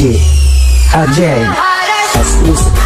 DJ, RJ, exclusive.